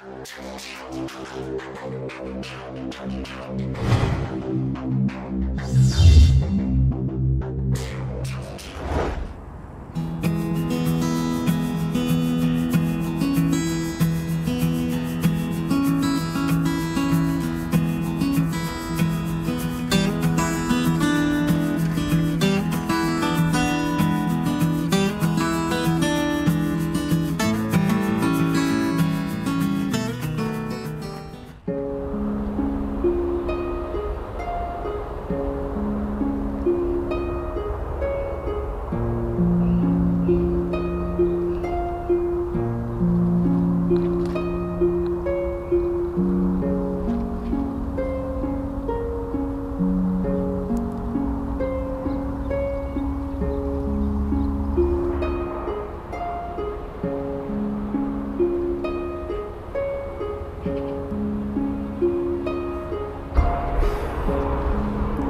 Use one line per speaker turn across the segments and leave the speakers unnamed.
Thank you.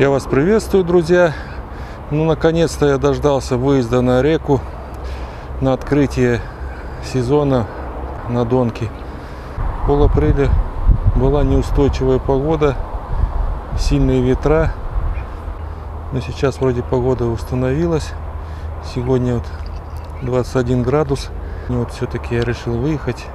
Я вас приветствую, друзья. Ну, наконец-то я дождался выезда на реку, на открытие сезона на Донке. Пол апреля была неустойчивая погода, сильные ветра. Но сейчас вроде погода установилась. Сегодня вот 21 градус. И вот все-таки я решил выехать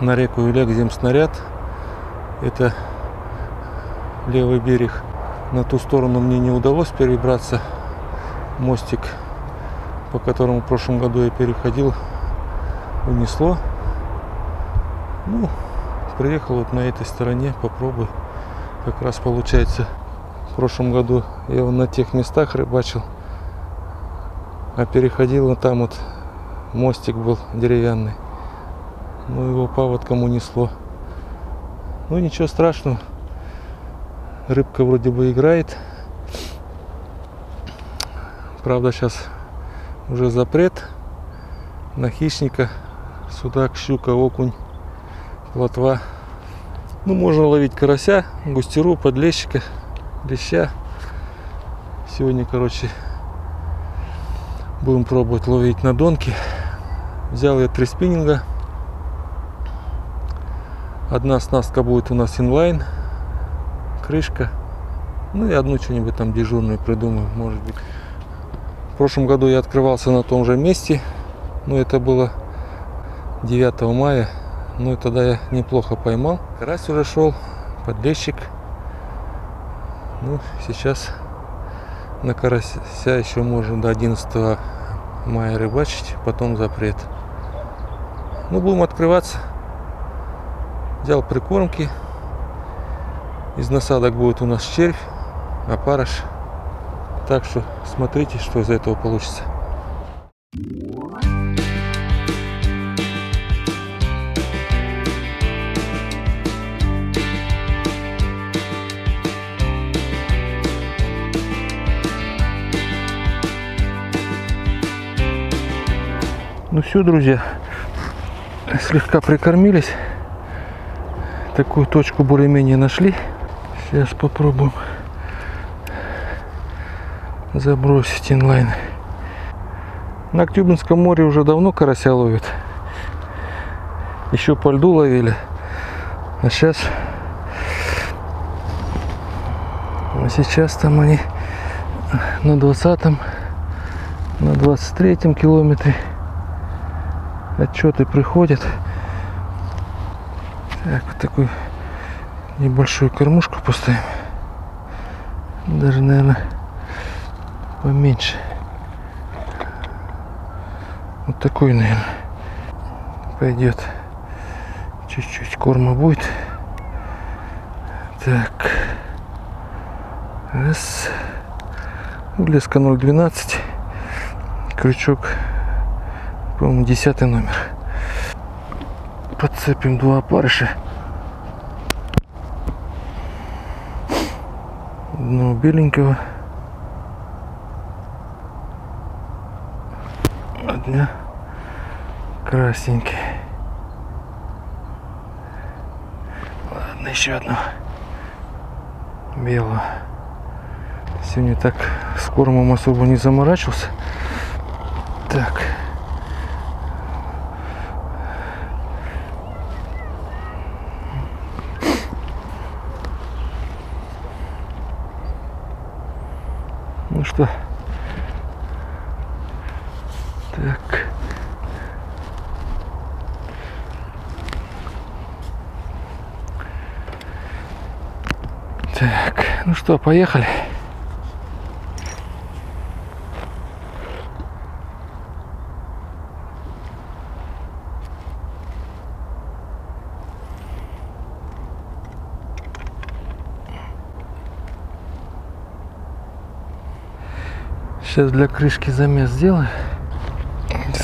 на реку Юлек-Земснаряд. Это левый берег. На ту сторону мне не удалось перебраться. Мостик, по которому в прошлом году я переходил, унесло. Ну, приехал вот на этой стороне, попробую. Как раз получается, в прошлом году я вот на тех местах рыбачил, а переходил вот там вот мостик был деревянный. Ну, его паводком унесло. Ну, ничего страшного. Рыбка вроде бы играет. Правда, сейчас уже запрет на хищника. Судак, щука, окунь, плотва. Ну, можно ловить карася, густеру, подлещика, леща. Сегодня, короче, будем пробовать ловить на донке. Взял я три спиннинга. Одна снастка будет у нас инлайн крышка. Ну и одну что-нибудь там дежурную придумаю, может быть. В прошлом году я открывался на том же месте, но это было 9 мая. Ну и тогда я неплохо поймал. Карась уже шел, подлещик. Ну, сейчас на карася еще можно до 11 мая рыбачить, потом запрет. Ну, будем открываться. Взял прикормки, из насадок будет у нас червь, опарыш. Так что смотрите, что из этого получится. Ну все, друзья, слегка прикормились. Такую точку более-менее нашли. Сейчас попробуем забросить инлайн. На Актюбинском море уже давно карася ловят. Еще по льду ловили. А сейчас... А сейчас там они на 20 на 23 километре отчеты приходят. Так, вот такой небольшую кормушку поставим. Даже, наверное, поменьше. Вот такой, наверное, пойдет. Чуть-чуть корма будет. Так. Раз. Леска 0,12. Крючок, по-моему, десятый номер. Подцепим два опарыша. Одного беленького. Одна. Красненький. Ладно еще одну. Белую. Сегодня так с кормом особо не заморачивался. Так что? Так. Так, ну что, поехали. Сейчас для крышки замес сделаю.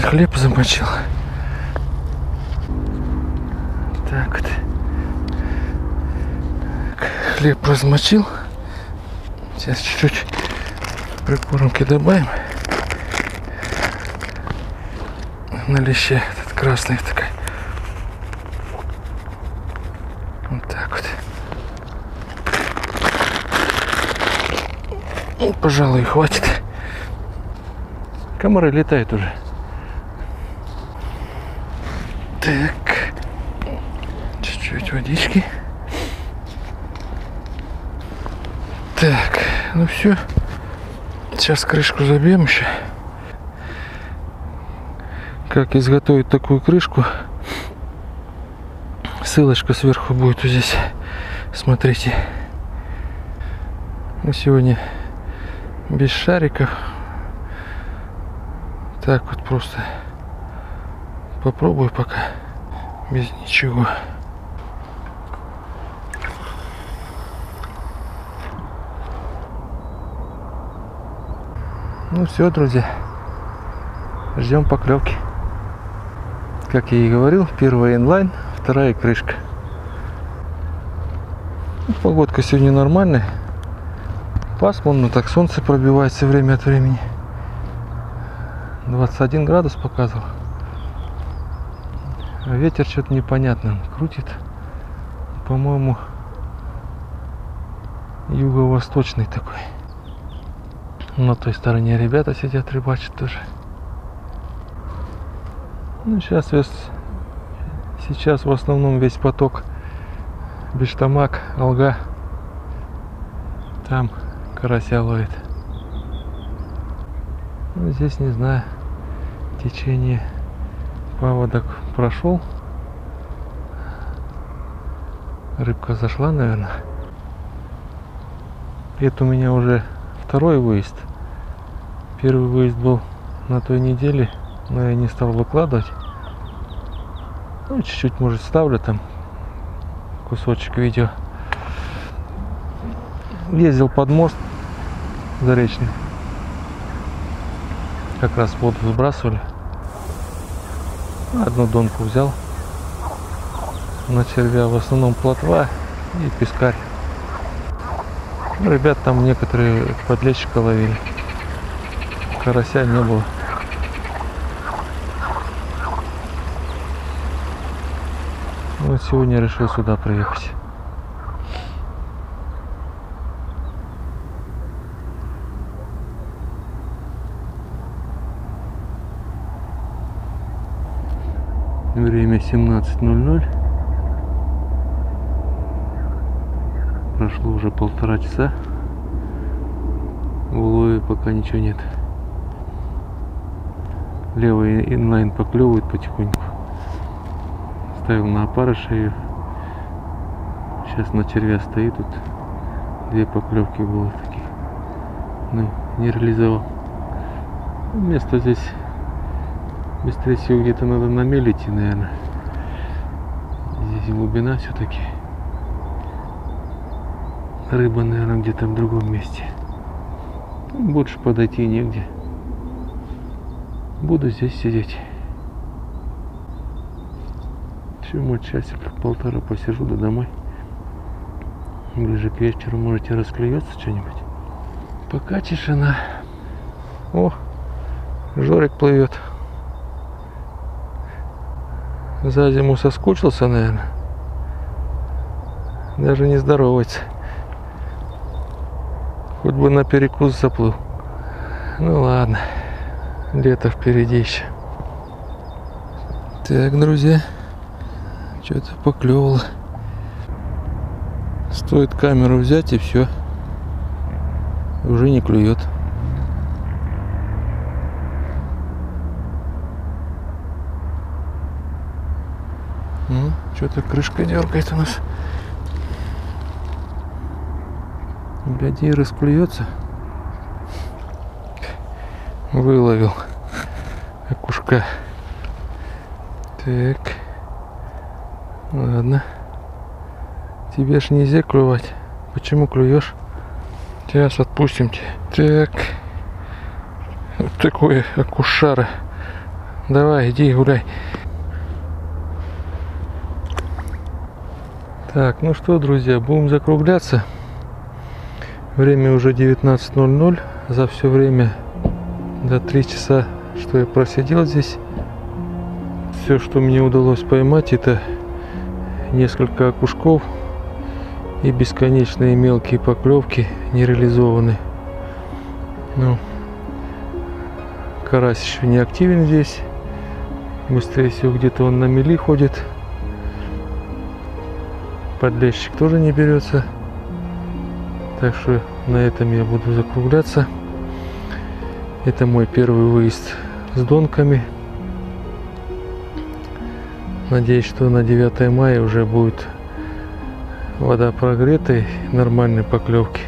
Хлеб замочил. Так вот. Хлеб размочил. Сейчас чуть-чуть прикормки добавим. На лище этот красный такой. Вот так вот. Ну, пожалуй, хватит. Комары летают уже. Так. Чуть-чуть водички. Так, ну все. Сейчас крышку забьем еще. Как изготовить такую крышку. Ссылочка сверху будет вот здесь. Смотрите. Мы сегодня без шариков. Так вот просто попробую пока без ничего. Ну все, друзья. Ждем поклевки. Как я и говорил, первая инлайн, вторая крышка. Ну, погодка сегодня нормальная. Пасмурно, так солнце пробивается время от времени. 21 градус показывал. Ветер что-то непонятно крутит. По-моему, юго-восточный такой. На той стороне ребята сидят, рыбачат тоже. Ну, сейчас весь, сейчас в основном весь поток Бештамак, Алга. Там карася ловит. Ну, здесь не знаю течение паводок прошел. Рыбка зашла, наверное. Это у меня уже второй выезд. Первый выезд был на той неделе, но я не стал выкладывать. Ну, чуть-чуть, может, ставлю там кусочек видео. Ездил под мост заречный. Как раз воду сбрасывали. Одну донку взял. На червя в основном плотва и пескарь. Ну, ребят там некоторые подлещика ловили. Карася не было. Вот сегодня решил сюда приехать. Время 17.00. Прошло уже полтора часа. В улове пока ничего нет. Левый инлайн поклевывает потихоньку. Ставил на опарыша ее. Сейчас на червя стоит тут. Две поклевки было таких. Ну, не реализовал. Место здесь Быстрее всего где-то надо на мель идти, наверное. Здесь глубина все-таки. Рыба, наверное, где-то в другом месте. Больше подойти негде. Буду здесь сидеть. Чему часик полтора посижу до домой. Ближе к вечеру можете расклюется что-нибудь. Пока тишина. О, Жорик плывет. За зиму соскучился, наверное. Даже не здоровается. Хоть бы на перекус заплыл. Ну ладно. Лето впереди еще. Так, друзья. Что-то поклевало. Стоит камеру взять и все. Уже не клюет. Ну, что-то крышка дергает у нас. Гляди, расклюется. Выловил окушка. Так. Ладно. Тебе ж нельзя клювать. Почему клюешь? Сейчас отпустим тебя. Так. Вот такой акушара. Давай, иди гуляй. Так, ну что, друзья, будем закругляться. Время уже 19.00. За все время до 3 часа, что я просидел здесь, все, что мне удалось поймать, это несколько окушков и бесконечные мелкие поклевки не реализованы. Ну, карась еще не активен здесь. Быстрее всего где-то он на мели ходит. Подлещик тоже не берется. Так что на этом я буду закругляться. Это мой первый выезд с донками. Надеюсь, что на 9 мая уже будет вода прогретой, нормальной поклевки.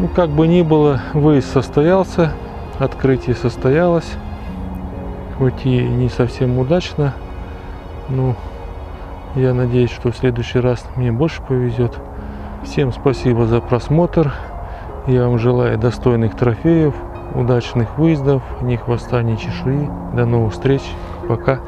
Ну, как бы ни было, выезд состоялся, открытие состоялось. Хоть и не совсем удачно, но я надеюсь, что в следующий раз мне больше повезет. Всем спасибо за просмотр. Я вам желаю достойных трофеев, удачных выездов, ни хвоста, ни чешуи. До новых встреч. Пока.